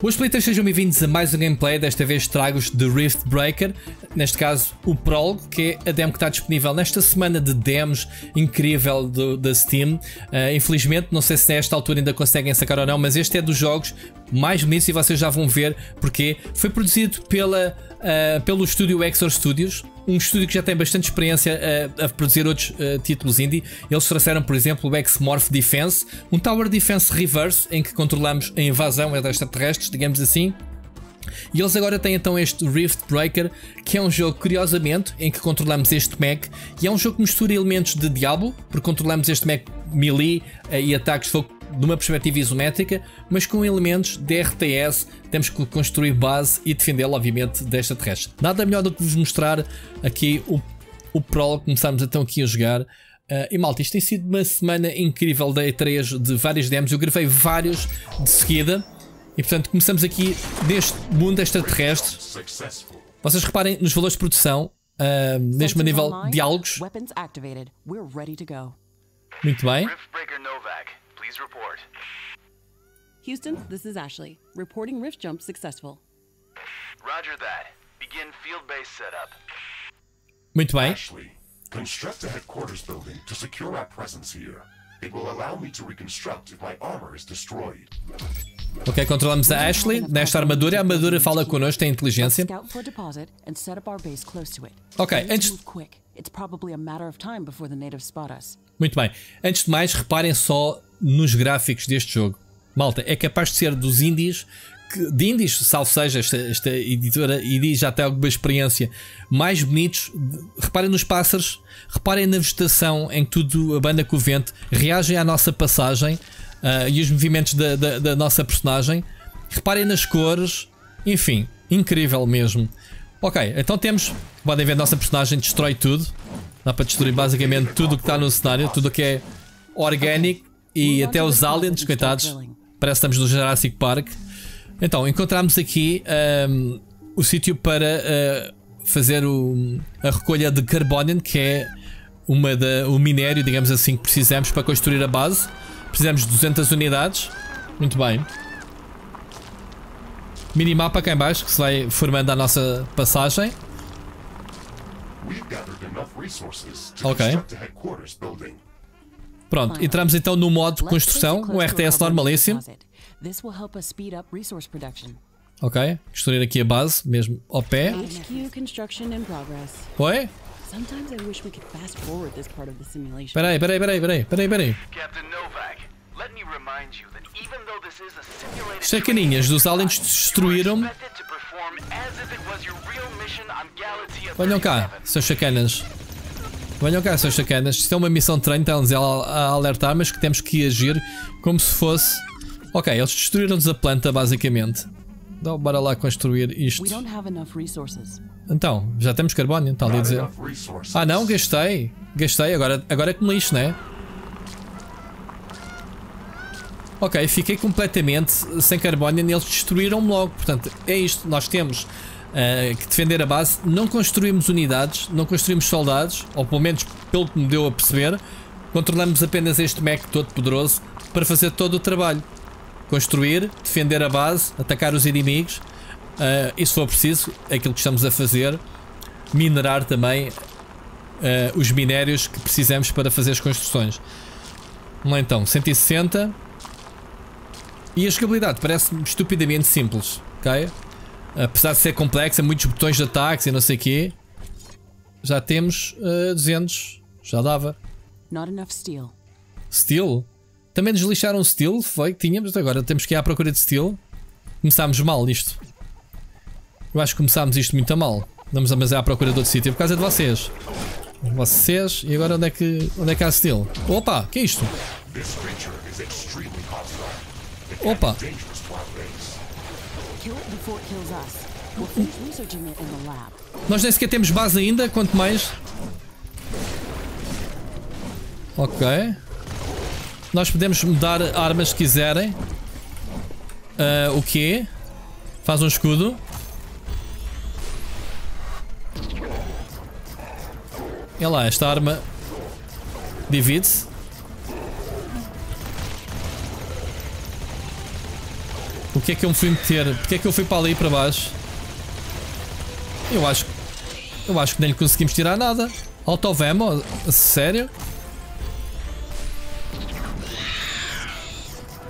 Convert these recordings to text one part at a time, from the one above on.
Os Splitters sejam bem-vindos a mais um gameplay, desta vez trago-os de Rift Breaker, neste caso o Prologue, que é a demo que está disponível nesta semana de demos incrível do, da Steam. Uh, infelizmente, não sei se nesta altura ainda conseguem sacar ou não, mas este é dos jogos mais bonitos e vocês já vão ver porque foi produzido pela, uh, pelo estúdio Exor Studios, um estúdio que já tem bastante experiência a, a produzir outros uh, títulos indie. Eles trouxeram, por exemplo, o X-Morph Defense, um Tower Defense Reverse, em que controlamos a invasão extraterrestres, digamos assim. E eles agora têm então este Rift Breaker, que é um jogo, curiosamente, em que controlamos este mech, e é um jogo que mistura elementos de Diablo, porque controlamos este mech melee uh, e ataques de fogo de uma perspectiva isométrica, mas com elementos de RTS. Temos que construir base e defendê-la, obviamente, desta terrestre. Nada melhor do que vos mostrar aqui o, o prólogo. Começamos então aqui a jogar. Uh, e malta, isto tem sido uma semana incrível da E3 de vários demos. Eu gravei vários de seguida. E portanto, começamos aqui neste mundo extraterrestre. Vocês reparem nos valores de produção, uh, mesmo a nível de diálogos. Muito bem. Please report. Houston, this is Ashley. Reporting rift jump successful. Roger that. Begin field base setup. Muito bem. Ashley, construct a headquarters building to secure our presence here. It will allow me to reconstruct if my armor is destroyed. Ok, controlamos a Ashley nesta armadura. A armadura fala connosco, tem inteligência. Ok, antes. Muito bem. Antes de mais, reparem só nos gráficos deste jogo. Malta, é capaz de ser dos indies, que, de indies, salvo seja, esta, esta editora e já tem alguma experiência, mais bonitos. Reparem nos pássaros, reparem na vegetação em que tudo abanda com o vento, reagem à nossa passagem uh, e os movimentos da, da, da nossa personagem. Reparem nas cores, enfim, incrível mesmo. Ok, então temos. Podem ver a nossa personagem destrói tudo. Dá para destruir basicamente tudo o que está no cenário, tudo o que é orgânico e até os aliens, coitados. Parece que estamos no Jurassic Park. Então, encontramos aqui um, o sítio para uh, fazer o, a recolha de carbonium, que é uma da, o minério, digamos assim, que precisamos para construir a base. Precisamos de 200 unidades. Muito bem. Minimapa cá em baixo que se vai formando a nossa passagem. Ok. Pronto, entramos então no modo construção, o RTS normalíssimo. Ok, construir aqui a base, mesmo ao pé. Oi? Peraí, peraí, peraí, peraí, peraí, peraí. Chacaninhas dos aliens destruíram. Venham cá, seus chacanas. Venham cá, seus chacanas. Isto é uma missão de treino, estão-nos a, alertar, mas que temos que agir como se fosse. Ok, eles destruíram-nos a planta, basicamente. Então, bora lá construir isto. Então, já temos carbono, está ali a dizer. Ah, não, gastei. Gastei, agora, agora é que me lixo, né? Ok, fiquei completamente sem carbono e eles destruíram-me logo. Portanto, é isto. Nós temos uh, que defender a base. Não construímos unidades, não construímos soldados, ou pelo menos pelo que me deu a perceber. Controlamos apenas este mech todo poderoso para fazer todo o trabalho. Construir, defender a base, atacar os inimigos. Uh, e se for preciso, aquilo que estamos a fazer, minerar também uh, os minérios que precisamos para fazer as construções. Vamos lá então, 160. E a jogabilidade parece-me estupidamente simples, ok? Apesar de ser complexa, muitos botões de ataque e não sei o quê. Já temos uh, 200. Já dava. Not enough steel. Steel? Também deslixaram steel, foi que tínhamos. Agora temos que ir à procura de steel. Começámos mal nisto. Eu acho que começámos isto muito a mal. Vamos mas é à procura de outro sítio por causa de vocês. Vocês. E agora onde é que, onde é que há steel? Opa, que é isto? Opa! Nós nem sequer temos base ainda, quanto mais. Ok. Nós podemos mudar armas se quiserem. Uh, o quê? Faz um escudo. Olha lá, esta arma divide-se. O que é que eu me fui meter? Porque é que eu fui para ali para baixo? Eu acho Eu acho que nem lhe conseguimos tirar nada. Autovemo? Sério?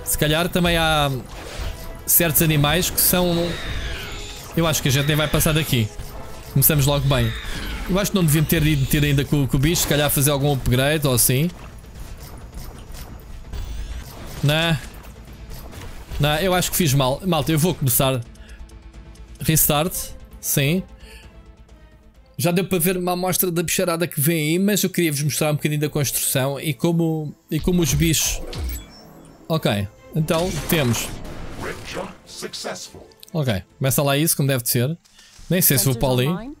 Se calhar também há certos animais que são. Eu acho que a gente nem vai passar daqui. Começamos logo bem. Eu acho que não deviam ter ido ter ainda com, com o bicho, se calhar fazer algum upgrade ou assim. Não. Não, eu acho que fiz mal. Malta, eu vou começar. Restart. Sim. Já deu para ver uma amostra da bicharada que vem aí, mas eu queria vos mostrar um bocadinho da construção e como, e como os bichos. Ok, então temos. Ok, começa lá isso, como deve de ser. Nem sei se vou para ali. online,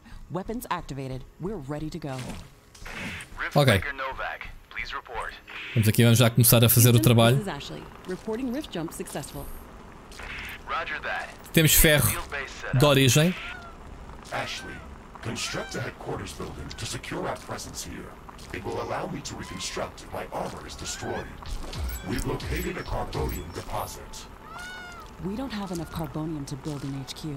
Vamos aqui, vamos já começar a fazer o trabalho. Temos ferro de origem. Ashley, construct a headquarters building to secure our presence here. It will allow me to reconstruct if my armor is destroyed. We've located a carbonium deposit. We don't have enough carbonium to build an HQ.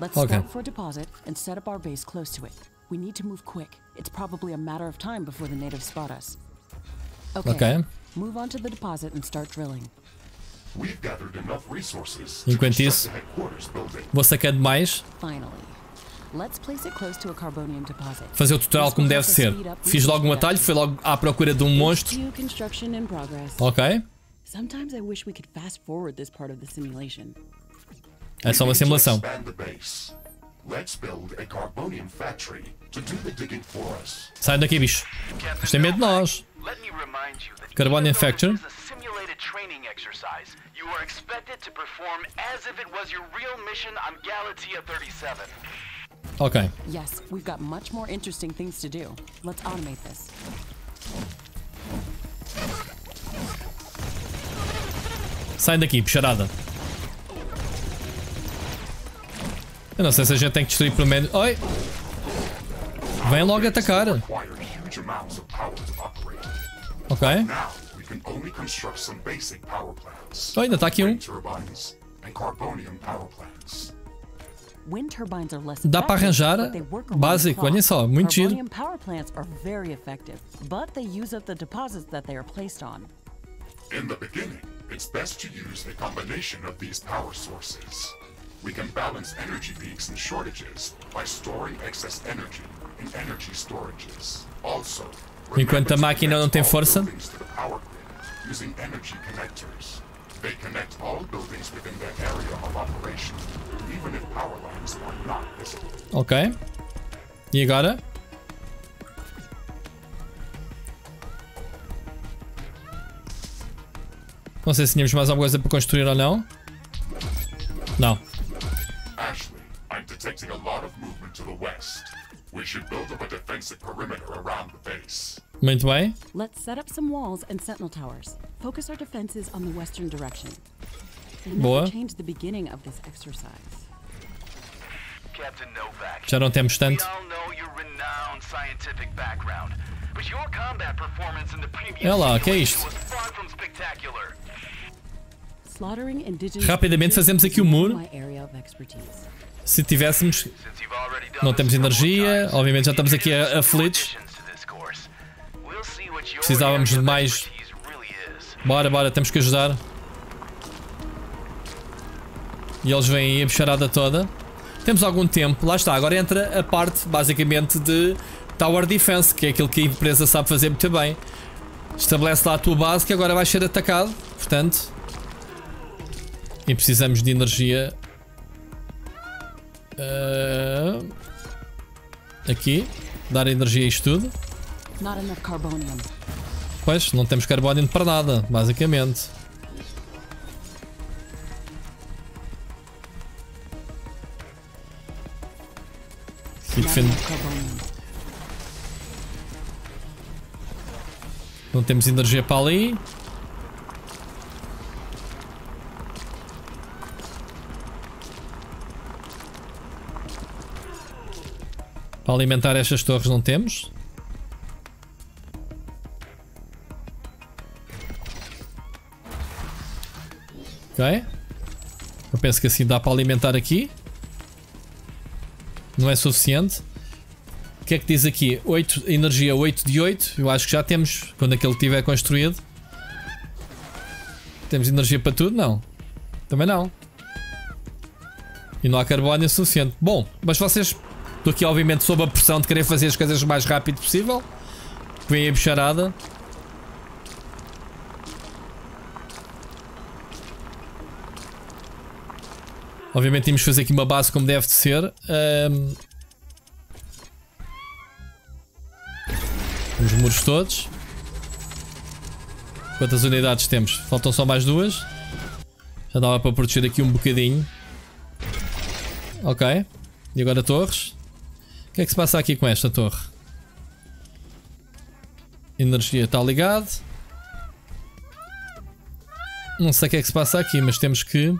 Let's Okay. scout for a deposit and set up our base close to it. We need to move quick. It's probably a matter of time before the natives spot us. Okay. Okay. Move on to the deposit and start drilling. We've gathered enough resources to Enquanto isso- a headquarters building. Vou sacando mais. Finally. Let's place it close to a carbonium deposit. Fazer o tutorial como deve ser. Fiz logo um atalho, fui logo à procura de um monstro. Ok. Sometimes I wish we could fast forward this part of the simulation. É só uma simulação. Expand the base. Let's build a carbonium factory to do the digging for us. Sai daqui, bicho. Captain Mas tem medo de Novak, nós. Let me remind you that Carbon even though infector. this is a simulated training exercise, you are expected to perform as if it was your real mission on Galatea 37. Ok. Yes, we've got much more interesting things to do. Let's automate this. Sai daqui, bicharada. Eu não sei se a gente tem que destruir pelo menos. Oi! Vem logo atacar. Ok. Oh, ainda tá aqui um. Dá para arranjar básico, olhem só, muito giro. Carbonium power plants are very effective, but they use up the deposits that they are placed on. In the beginning, it's best to use a combination of these power sources. We can balance energy peaks and shortages by storing excess energy in energy storages. Also, Enquanto a máquina não tem força. using energy connectors. They connect all buildings within their area of operation, even if power lines are not visible. Ok. E agora? Não sei se tínhamos mais alguma coisa para construir ou não. Não. Ashley, a lot of movement to the west. We should build up a defensive perimeter around the base. Muito bem. Let's set up some walls and sentinel towers. Focus our defenses on the western direction. We never Boa. changed the beginning of this exercise. Captain Novak. Já não temos We tanto. all know your renowned scientific background, but your combat performance in the previous É lá, que é isto? was far from spectacular. Slaughtering indigenous Rapidamente creatures fazemos aqui o is muro. Se tivéssemos. Não temos energia, obviamente já estamos aqui aflitos. Precisávamos de mais-. Bora, bora, temos que ajudar. E eles vêm aí a bicharada toda. Temos algum tempo, lá está. Agora entra a parte basicamente de Tower Defense, que é aquilo que a empresa sabe fazer muito bem. Estabelece lá a tua base que agora vai ser atacado. Portanto, e precisamos de energia. Ah, aqui, dar energia a isto tudo. Pois, não temos carbono para nada, basicamente. Defende-. Não temos energia para ali. Para alimentar estas torres não temos. Ok. Eu penso que assim dá para alimentar aqui. Não é suficiente. O que é que diz aqui? 8, energia 8 de 8. Eu acho que já temos quando aquele estiver construído. Temos energia para tudo? Não. Também não. E não há carbono suficiente. Bom, mas vocês. Estou aqui, obviamente, sob a pressão de querer fazer as coisas o mais rápido possível. Vem a bicharada. Obviamente temos fazer aqui uma base como deve de ser. Um... Os muros todos. Quantas unidades temos? Faltam só mais duas. Já dava para proteger aqui um bocadinho. Ok. E agora torres. O que é que se passa aqui com esta torre? Energia está ligado. Não sei o que é que se passa aqui, mas temos que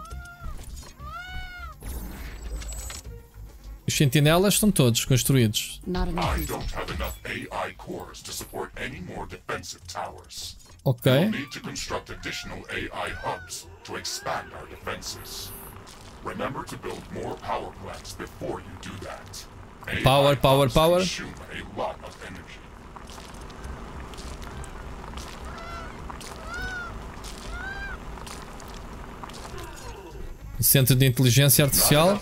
Os sentinelas estão todos construídos. I don't have enough AI cores to support any more defensive towers. Ok. We'll need to construct additional AI hubs to expand our defenses. Remember to build more power plants before you do that. Power, power, power. Centro de Inteligência Artificial.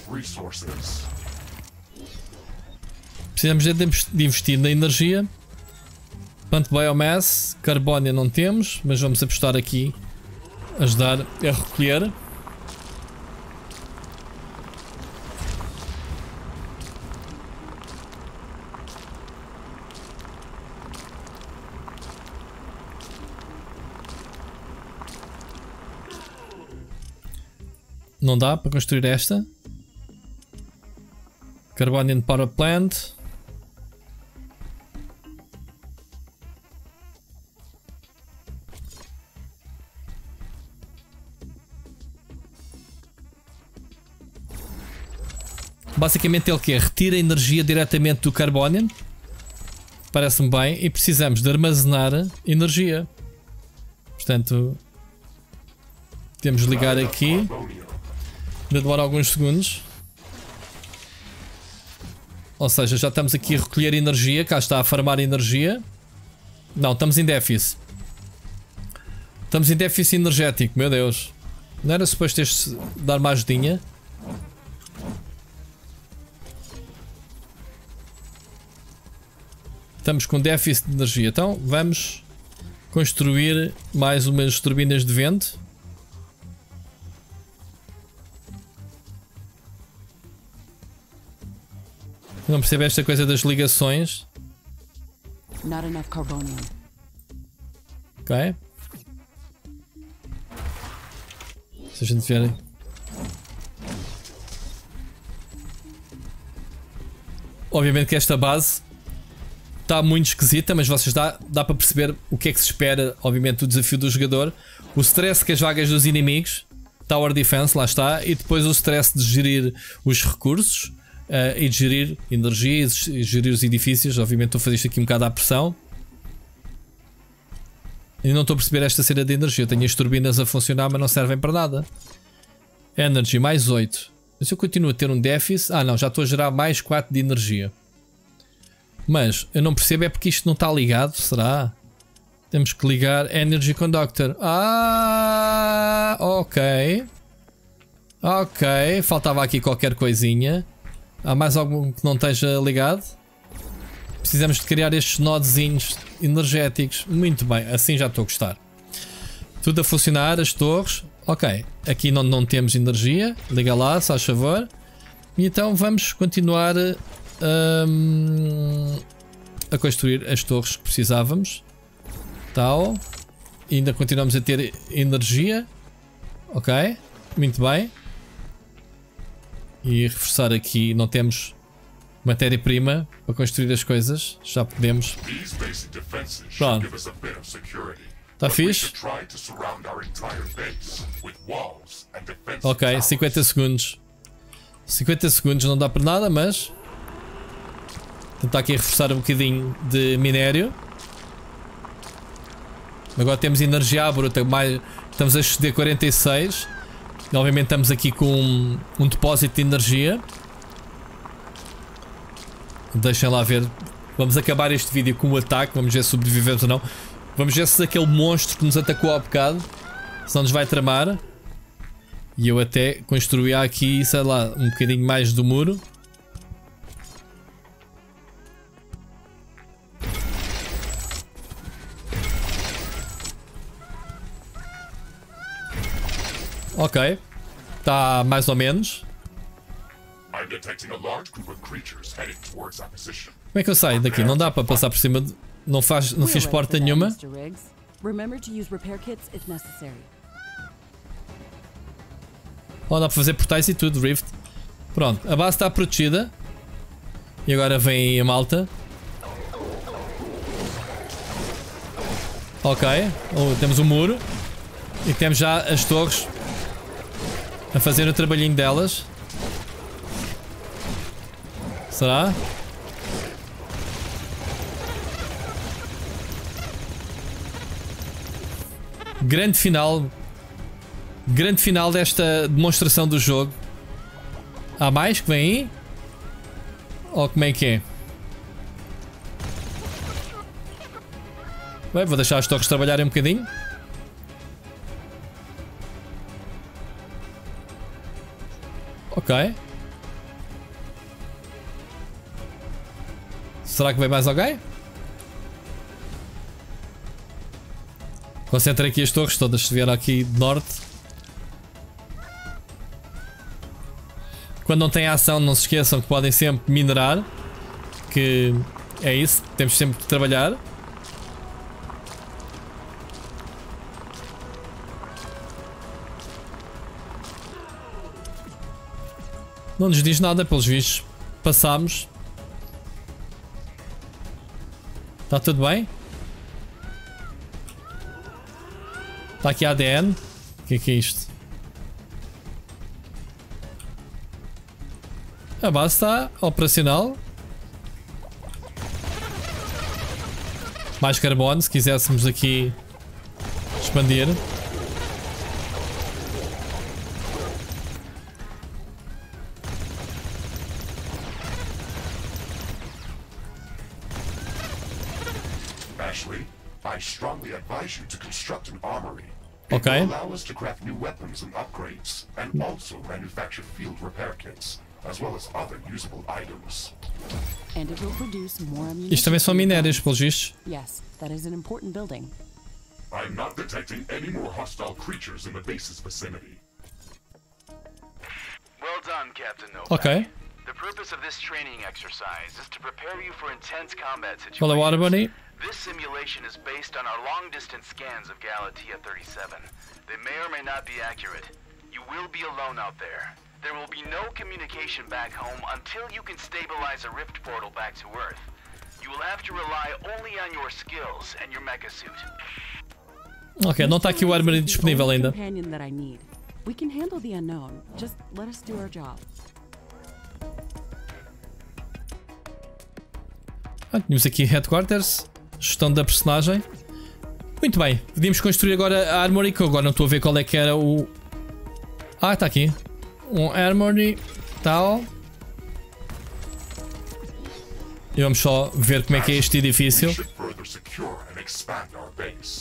Precisamos de investir na energia. Plant Biomass, carbónio não temos, mas vamos apostar aqui. Ajudar a recolher. Não dá para construir esta. Carbonian Power Plant. Basicamente ele que retira energia diretamente do Carbonian. Parece-me bem. E precisamos de armazenar energia. Portanto, temos de ligar aqui. Ainda demora alguns segundos. Ou seja, já estamos aqui a recolher energia. Cá está a farmar energia. Não, estamos em déficit. Estamos em déficit energético, meu Deus. Não era suposto este dar uma ajudinha? Estamos com déficit de energia. Então vamos construir mais umas turbinas de vento. Não percebo esta coisa das ligações. Not enough carbonium. Ok. Se a gente ver. Obviamente que esta base está muito esquisita, mas vocês dá, dá para perceber o que é que se espera, obviamente, do desafio do jogador. O stress que as vagas dos inimigos, Tower Defense, lá está, e depois o stress de gerir os recursos eh, e de gerir energia e gerir os edifícios. Obviamente, estou a fazer isto aqui um bocado à pressão. E não estou a perceber esta cena de energia. Tenho as turbinas a funcionar, mas não servem para nada. Energy mais 8. Mas eu continuo a ter um déficit. Ah, não, já estou a gerar mais 4 de energia. Mas eu não percebo é porque isto não está ligado. Será? Temos que ligar Energy Conductor. Ah, ok. Ok, faltava aqui qualquer coisinha. Há mais algum que não esteja ligado? Precisamos de criar estes nodezinhos energéticos. Muito bem, assim já estou a gostar. Tudo a funcionar, as torres. Ok, aqui não, não temos energia. Liga lá, se faz favor. E então vamos continuar hum, a construir as torres que precisávamos. Tal. E ainda continuamos a ter energia. Ok, muito bem. E reforçar aqui, não temos matéria-prima para construir as coisas. Já podemos. Pronto. Tá we fixe? Ok, towers. 50 segundos. 50 segundos não dá para nada, mas. Tentar aqui reforçar um bocadinho de minério. Agora temos energia bruta, mais, estamos a exceder 46. E obviamente estamos aqui com um, um depósito de energia. Deixem lá ver. Vamos acabar este vídeo com o ataque. Vamos ver se sobrevivemos ou não. Vamos ver se aquele monstro que nos atacou há bocado. Se não nos vai tramar. E eu até construí aqui, sei lá, um bocadinho mais do muro. Ok. Está mais ou menos. I'm detecting a large group of creatures heading towards our position. Como é que eu saio daqui? Não dá para passar por cima de... Não, faz, não fiz porta nenhuma. Mr. Riggs. Remember to use repair kits if necessary. Oh, dá para fazer portais e tudo, Rift. Pronto, a base está protegida. E agora vem a malta. Ok, oh, temos o muro. E temos já as torres a fazer o trabalhinho delas. Será? Grande final. Grande final desta demonstração do jogo. Há mais que vem aí? Ou como é que é? Bem, vou deixar as torres trabalharem um bocadinho. Ok. Será que vem mais alguém? Concentrei aqui as torres todas, se vieram aqui de norte. Quando não tem ação, não se esqueçam que podem sempre minerar. Que é isso, temos sempre que trabalhar. Não nos diz nada, pelos vistos. Passámos. Está tudo bem? Está aqui ADN. O que é que é isto? A base está operacional. Mais carbono, se quiséssemos aqui expandir. Okay. It will allow us to craft new weapons and upgrades, and also manufacture field repair kits, as well as other usable items. And it will produce more ammunition. Isto também são minérios, pelos vistos. Yes, that is an important building. I'm not detecting any more hostile creatures in the base's vicinity. Well done, Captain Novak. Ok. The purpose of this training exercise is to prepare you for intense combat situations. Olha o Arbony. This simulation is based on our long-distance scans of Galatea 37. They may or may not be accurate. You will be alone out there. There will be no communication back home until you can stabilize a rift portal back to Earth. You will have to rely only on your skills and your mecha suit. Ok, não está aqui o Armory This disponível ainda. that I need. We can handle the unknown. Just let us do our job. Ah, tínhamos aqui Headquarters, gestão da personagem. Muito bem, podíamos construir agora a Armory, que eu agora não estou a ver qual é que era o. Ah, está aqui. Um Armory, tal. E vamos só ver como é que é este edifício.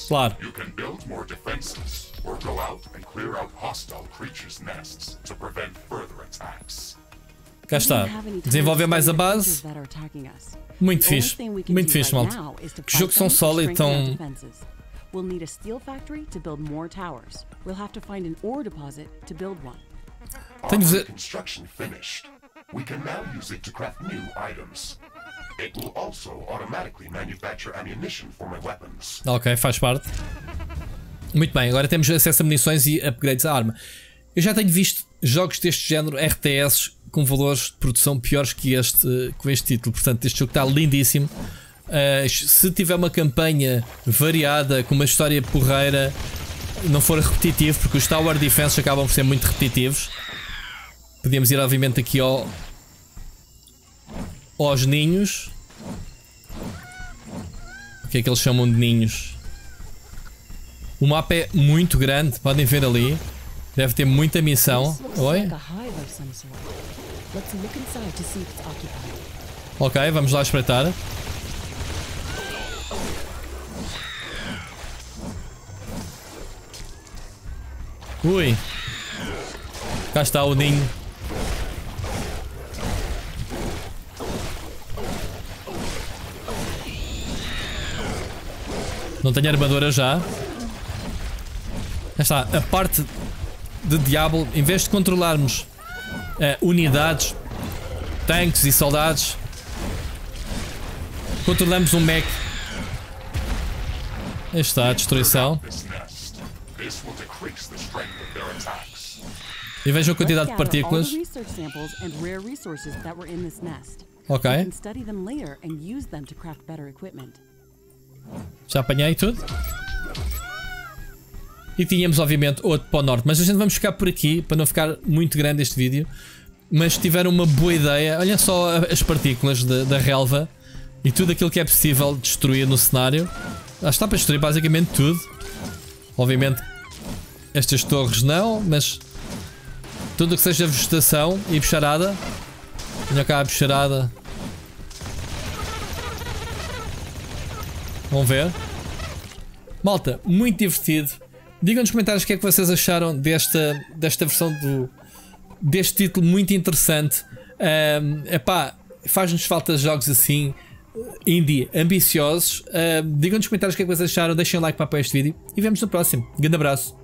Claro. Or go out and clear out hostile creatures' nests to prevent further attacks. Cá está. Desenvolver mais a base. Muito fixe. Muito fixe, malta. Que fight jogo são sólidos, tão. We'll need a steel factory to build more towers. We'll have to find an ore deposit to build one. Tenho dizer- construction finished. We can now use it to craft new items. It will also automatically manufacture ammunition for my weapons. Ok, faz parte. Muito bem, agora temos acesso a munições e upgrades à arma. Eu já tenho visto jogos deste género, RTS, com valores de produção piores que este, com este título. Portanto, este jogo está lindíssimo. Uh, se tiver uma campanha variada, com uma história porreira, não for repetitivo, porque os Tower Defense acabam por ser muito repetitivos. Podíamos ir, obviamente, aqui ao, aos ninhos. O que é que eles chamam de ninhos? O mapa é muito grande, podem ver ali. Deve ter muita missão. Oi? Ok, vamos lá espreitar. Ui. Cá está o ninho. Não tenho armadura já. Já está. A parte de Diablo, em vez de controlarmos eh, unidades, tanques e soldados, controlamos um mech. Aí está a destruição. E vejam a quantidade de partículas. Ok, We can study E tínhamos, obviamente, outro para o norte. Mas a gente vamos ficar por aqui para não ficar muito grande este vídeo. Mas tiveram uma boa ideia. Olha só as partículas da, da relva e tudo aquilo que é possível destruir no cenário. Ah, está para destruir basicamente tudo. Obviamente, estas torres não, mas tudo o que seja vegetação e bicharada. Olha cá a bicharada. Vão ver. Malta, muito divertido. Digam nos comentários o que é que vocês acharam desta, desta versão do. deste título muito interessante. Um, epá, faz-nos falta jogos assim, indie, ambiciosos. Ahm, digam nos comentários o que é que vocês acharam. Deixem um like para apoiar este vídeo e vemos no próximo. Grande abraço.